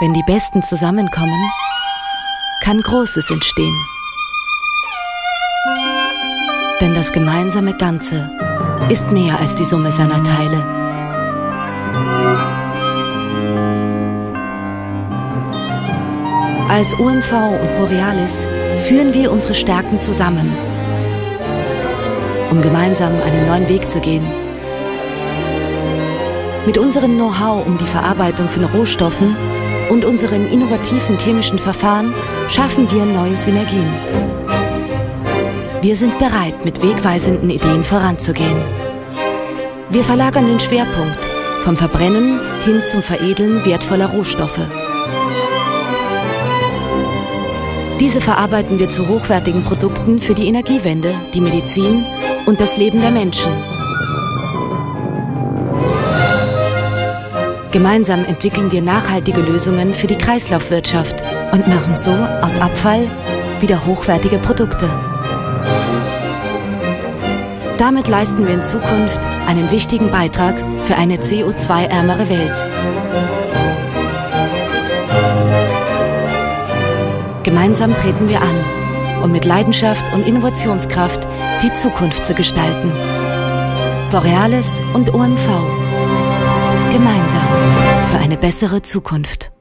Wenn die Besten zusammenkommen, kann Großes entstehen. Denn das gemeinsame Ganze ist mehr als die Summe seiner Teile. Als UMV und Borealis führen wir unsere Stärken zusammen, um gemeinsam einen neuen Weg zu gehen. Mit unserem Know-how um die Verarbeitung von Rohstoffen und unseren innovativen chemischen Verfahren schaffen wir neue Synergien. Wir sind bereit, mit wegweisenden Ideen voranzugehen. Wir verlagern den Schwerpunkt vom Verbrennen hin zum Veredeln wertvoller Rohstoffe. Diese verarbeiten wir zu hochwertigen Produkten für die Energiewende, die Medizin und das Leben der Menschen. Gemeinsam entwickeln wir nachhaltige Lösungen für die Kreislaufwirtschaft und machen so aus Abfall wieder hochwertige Produkte. Damit leisten wir in Zukunft einen wichtigen Beitrag für eine CO2-ärmere Welt. Gemeinsam treten wir an, um mit Leidenschaft und Innovationskraft die Zukunft zu gestalten. Borealis und OMV. Gemeinsam für eine bessere Zukunft.